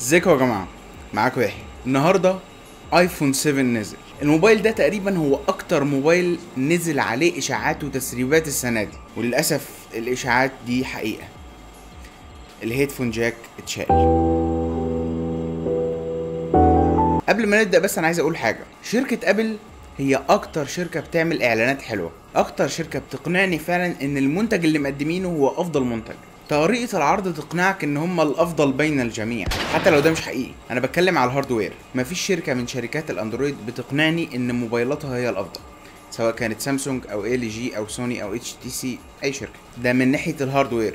ازيكم يا جماعة؟ معاكم يحيى النهارده iPhone 7 نزل. الموبايل ده تقريبا هو أكتر موبايل نزل عليه إشاعات وتسريبات السنة دي. وللأسف الإشاعات دي حقيقة. ال headphone jack اتشال قبل ما نبدأ بس أنا عايز أقول حاجة. شركة Apple هي أكتر شركة بتعمل إعلانات حلوة. أكتر شركة بتقنعني فعلا إن المنتج اللي مقدمينه هو أفضل منتج. طريقة العرض تقنعك إن هم الأفضل بين الجميع. حتى لو ده مش حقيقي. أنا بتكلم على ال hardware. مفيش شركة من شركات ال Android بتقنعني إن موبايلاتها هي الأفضل. سواء كانت سامسونج أو LG أو سوني أو HTC أي شركة. ده من ناحية ال hardware.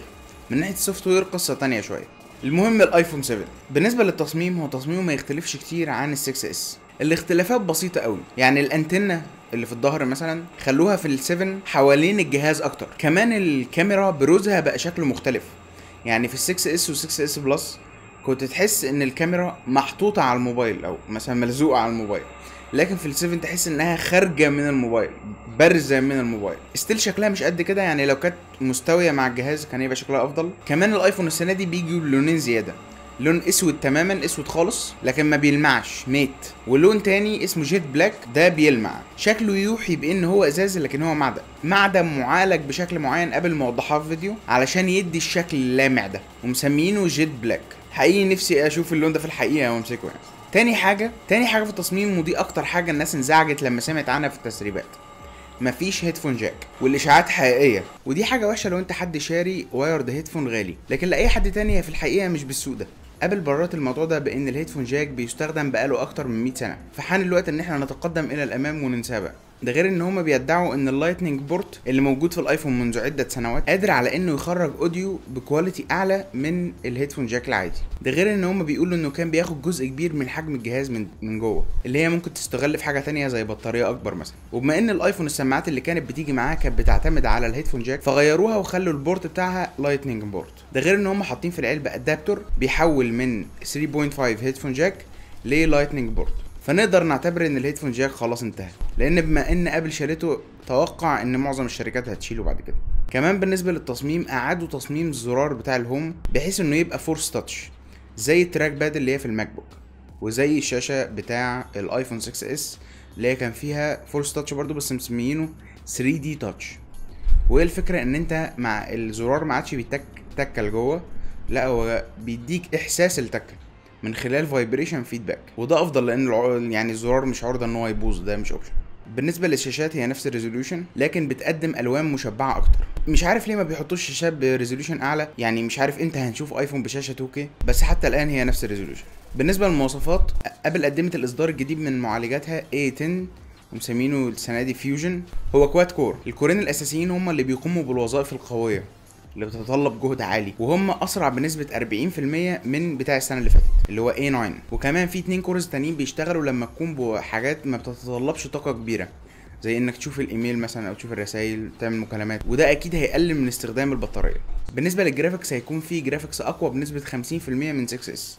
من ناحية ال software قصة تانية شوية. المهم ال iPhone 7 بالنسبة للتصميم هو تصميمه ما يختلفش كتير عن ال 6s. الاختلافات بسيطة قوي. يعني الانتنة اللي في الظهر مثلا خلوها في ال7 حوالين الجهاز أكتر. كمان الكاميرا بروزها بقى شكله مختلف. يعني في ال 6s و 6s Plus كنت تحس إن الكاميرا محطوطة على الموبايل أو مثلا ملزوقة على الموبايل. لكن في ال7 تحس إنها خارجة من الموبايل بارزة من الموبايل. still شكلها مش قد كده يعني لو كانت مستوية مع الجهاز كان يبقى شكلها أفضل. كمان ال iPhone السنة دي بيجي لونين زيادة. لون اسود تماما اسود خالص لكن ما بيلمعش ميت. ولون تاني اسمه jet black ده بيلمع. شكله يوحي بإن هو إزاز لكن هو معدن. معدن معالج بشكل معين أبل موضحاها في فيديو علشان يدي الشكل اللامع ده ومسمينه jet black حقيقي نفسي أشوف اللون ده في الحقيقة وأمسكه يعني. تاني حاجة تاني حاجة في التصميم ودي أكتر حاجة الناس انزعجت لما سمعت عنها في التسريبات. مفيش headphone jack والإشاعات حقيقية. ودي حاجة وحشة لو أنت حد شاري wired headphone غالي لكن لأي حد تاني في الحقيقة مش بالسوء ده. Apple بررت الموضوع ده بإن ال headphone jack بيستخدم بقاله أكتر من 100 سنة. فحان الوقت إن إحنا نتقدم إلى الأمام وننسابق ده غير إن هما بيدعوا إن ال lightning port اللي موجود في ال iPhone منذ عدة سنوات قادر على إنه يخرج audio ب quality أعلى من ال headphone jack العادي. ده غير إن هما بيقولوا إنه كان بياخد جزء كبير من حجم الجهاز من من جوه اللي هي ممكن تستغل في حاجة تانية زي بطارية أكبر مثلا. وبما إن ال iPhone السماعات اللي كانت بتيجي معاه كانت بتعتمد على ال headphone jack فغيروها وخلوا ال port بتاعها lightning port ده غير إن هم حاطين في العلبة adapter بيحول من 3.5 headphone jack لل lightning port فنقدر نعتبر إن ال headphone jack خلاص انتهى. لأن بما إن Apple شالته توقع إن معظم الشركات هتشيله بعد كده. كمان بالنسبة للتصميم اعادوا تصميم الزرار بتاع ال home بحيث إنه يبقى force touch زي ال trackpad اللي هي في ال MacBook وزي الشاشة بتاع ال iPhone 6s اللي هي كان فيها force touch برضو بس مسميينه 3D touch وهي الفكرة إن أنت الزرار ما عادش بيتك تكة لجوه لا هو بيديك إحساس التكة. من خلال vibration feedback وده أفضل لأن. يعني الزرار مش عرضة إن هو يبوظ ده مش option بالنسبة للشاشات هي نفس ال resolution لكن بتقدم ألوان مشبعة أكتر. مش عارف ليه ما بيحطوش شاشات ب resolution أعلى؟ يعني مش عارف إمتى هنشوف iPhone بشاشة 2K بس حتى الآن هي نفس ال resolution بالنسبة للمواصفات Apple قدمت الإصدار الجديد من معالجاتها A10 ومسمينه السنة دي Fusion هو quad core ال core ين الأساسيين هم اللي بيقوموا بالوظائف القوية. اللي بتتطلب جهد عالي وهم أسرع بنسبة 40% من بتاع السنة اللي فاتت اللي هو A9 وكمان في اتنين cores تانيين بيشتغلوا لما تكون بحاجات ما بتتطلبش طاقة كبيرة زي إنك تشوف الإيميل مثلا أو تشوف الرسائل تعمل مكالمات وده أكيد هيقلل من استخدام البطارية. بالنسبة لل graphics هيكون في graphics أقوى بنسبة 50% من 6s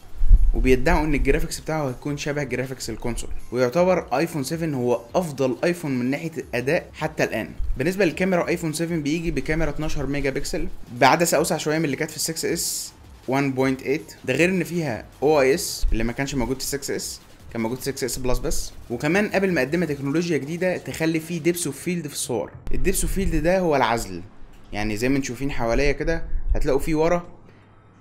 وبيدعوا إن ال graphics بتاعه هيكون شبه graphics ال console. ويعتبر iPhone 7 هو أفضل iPhone من ناحية الأداء حتى الآن. بالنسبة للكاميرا iPhone 7 بيجي بكاميرا 12 ميجا بكسل بعدسه أوسع شوية من اللي كانت في ال 6s 1.8 ده غير إن فيها OIS اللي ما كانش موجود في 6s كان موجود 6s Plus بس. وكمان أبل مقدمه تكنولوجيا جديدة تخلي فيه depth of field في الصور. ال depth of field ده هو العزل. يعني زي ما أنتم شايفين حواليا كده هتلاقوا فيه ورا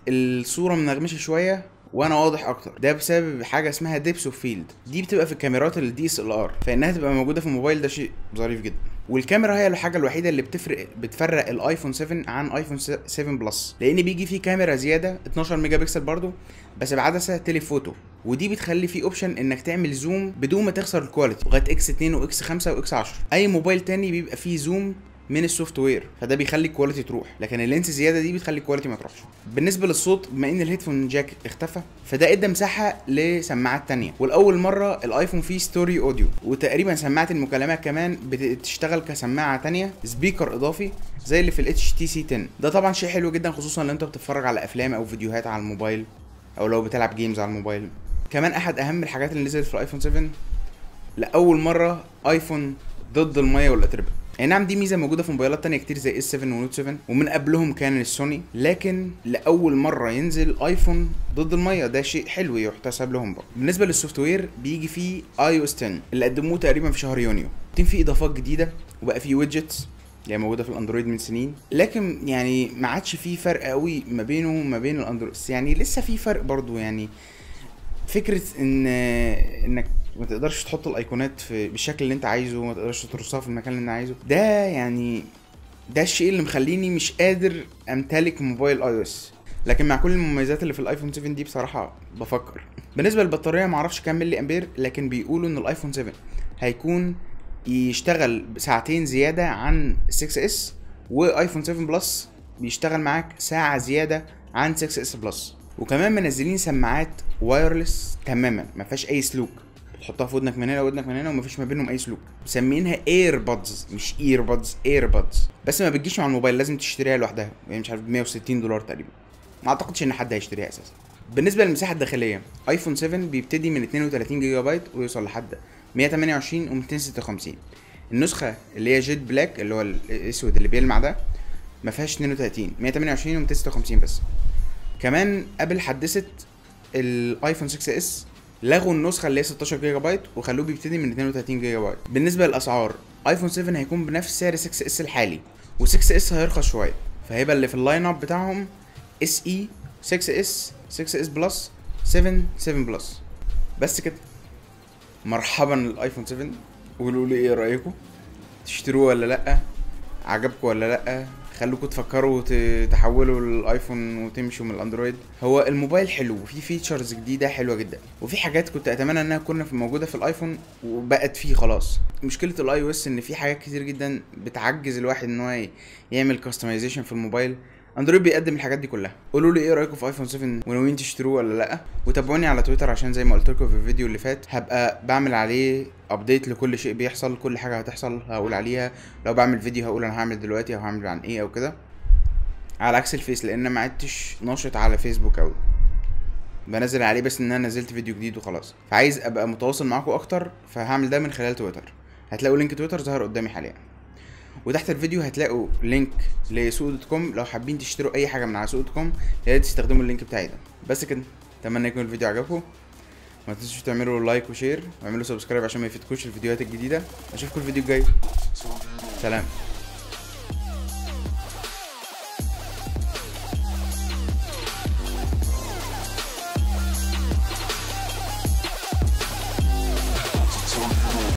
الصورة منغمشه شوية وأنا واضح أكتر. ده بسبب حاجة اسمها depth of field دي بتبقى في الكاميرات ال DSLR فإنها تبقى موجودة في الموبايل ده شيء ظريف جدا. والكاميرا هي الحاجة الوحيدة اللي بتفرق بتفرق ال iPhone 7 عن iPhone 7 Plus. لأن بيجي فيه كاميرا زيادة 12 ميجا بكسل برضو بس بعدسة telephoto ودي بتخلي فيه option إنك تعمل zoom بدون ما تخسر ال quality لغايه إكس 2 واكس 5 واكس 10 أي موبايل تاني بيبقى فيه zoom من ال software فده بيخلي ال quality تروح. لكن ال lens زيادة دي بتخلي ال quality ما تروحش. بالنسبة للصوت بما إن ال headphone jack اختفى فده إدى مساحة لسماعات تانية. والأول مرة ال iPhone فيه stereo audio وتقريبا سماعه المكالمات كمان بتشتغل كسماعة تانية speaker إضافي زي اللي في ال HTC 10 ده طبعا شيء حلو جدا خصوصا لو أنت بتتفرج على أفلام أو فيديوهات على الموبايل أو لو بتلعب games على الموبايل. كمان أحد أهم الحاجات اللي نزلت في ال iPhone 7 لأول مرة iPhone ضد المية والأتربة. اي نعم دي ميزة موجودة في موبايلات تانية كتير زي S 7 و Note 7 ومن قبلهم كان السوني لكن لأول مرة ينزل iPhone ضد المية ده شيء حلو يحتسب لهم برضه. بالنسبة لل software بيجي فيه iOS 10 اللي قدموه تقريبا في شهر يونيو. حاطين فيه إضافات جديدة وبقى فيه widgets يعني موجودة في ال Android من سنين. لكن يعني ما عادش فيه فرق قوي ما بينه وما بين ال Android يعني لسه في فرق برضه يعني. فكرة ان إنك ما تقدرش تحط الأيقونات في بالشكل اللي انت عايزه ما تقدرش ترصها في المكان اللي انت عايزه. ده يعني ده الشيء اللي مخليني مش قادر أمتلك موبايل iOS. لكن مع كل المميزات اللي في ال iPhone 7 دي بصراحة بفكر. بالنسبة للبطارية ما أعرفش كام ملي أمبير لكن بيقولوا إن ال iPhone 7 هيكون يشتغل ساعتين زيادة عن 6S و iPhone 7 Plus بيشتغل معاك ساعة زيادة عن 6S Plus. وكمان منزلين سماعات wireless تماما ما فيهاش أي سلوك. تحطها في ودنك من هنا ودنك من هنا ومفيش ما بينهم أي سلوك. مسمينها AirPods مش EarPods AirPods بس ما بتجيش مع الموبايل لازم تشتريها لوحدها. يعني مش عارف ب 160 دولار تقريبا. ما أعتقدش إن حد هيشتريها أساسا. بالنسبة للمساحة الداخلية iPhone 7 بيبتدي من 32 جيجا بايت ويوصل لحد 128 و 256 النسخة اللي هي jet black اللي هو الأسود اللي بيلمع ده ما فيهاش 32 128 و 256 بس. كمان Apple حدثت ال iPhone 6S لغوا النسخة اللي هي 16 جيجا بايت وخلوه بيبتدي من 32 جيجا بايت بالنسبة للأسعار iPhone 7 هيكون بنفس سعر 6S الحالي و6S هيرخص شوية. فهيبقى اللي في ال line up بتاعهم SE 6S 6S Plus 7 7 Plus بس كده. مرحبا ال iPhone 7 قولوا لي إيه رأيكم؟ تشتروه ولا لأ؟ عجبكم ولا لأ؟ خلوكم تفكروا تحولوا لل iPhone وتمشوا من ال Android. هو الموبايل حلو وفي features جديدة حلوة جدا. وفي حاجات كنت أتمنى إنها تكون موجودة في ال iPhone وبقت فيه خلاص. مشكلة ال iOS إن في حاجات كتير جدا بتعجز الواحد إن هو يعمل customization في الموبايل. Android بيقدم الحاجات دي كلها. قولوا لي إيه رأيكم في iPhone 7 وناويين تشتروه ولا لأ؟ وتابعوني على تويتر عشان زي ما قلت لكم في الفيديو اللي فات هبقى بعمل عليه update لكل شيء بيحصل كل حاجة هتحصل هقول عليها. لو بعمل فيديو هقول أنا هعمل دلوقتي أو هعمل عن إيه أو كده. على عكس الفيس لأن ما عدتش ناشط على فيسبوك أوي. بنزل عليه بس إن أنا نزلت فيديو جديد وخلاص. فعايز أبقى متواصل معاكم أكتر فهعمل ده من خلال تويتر. هتلاقوا link Twitter ظهر قدامي حاليا. وتحت الفيديو هتلاقوا link لسوق dot com لو حابين تشتروا أي حاجة من على سوق dot com يا ريت تستخدموا ال link بتاعي ده. بس كده أتمنى يكون الفيديو عجبكم. ما تنسوش تعملوا like و share واعملوا subscribe عشان ما يفوتكوش الفيديوهات الجديدة. أشوفكم الفيديو الجاي. سلام.